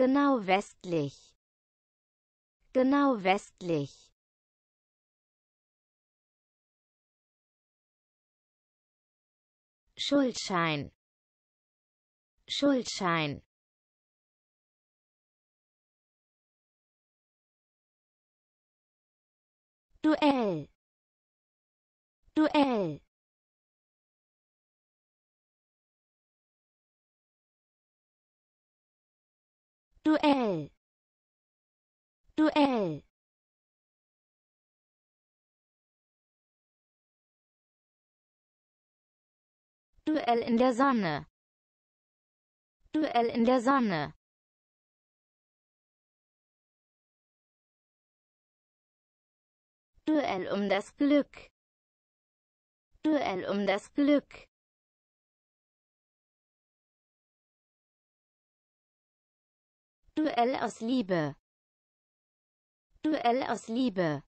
Genau westlich. Genau westlich. Schuldschein. Schuldschein. Duell. Duell. Duell. Duell in der Sonne. Duell in der Sonne. Duell um das Glück. Duell um das Glück. Duell aus Liebe. Duell aus Liebe.